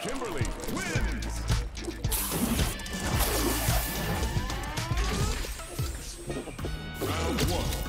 Kimberly wins! Round one.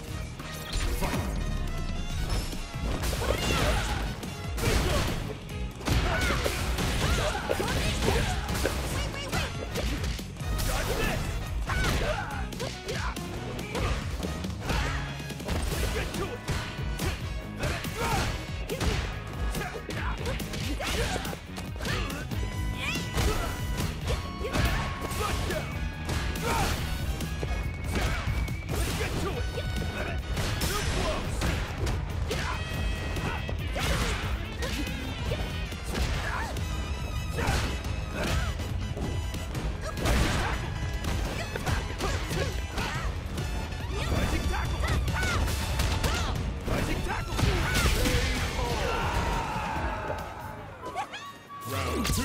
Round two.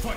Fight!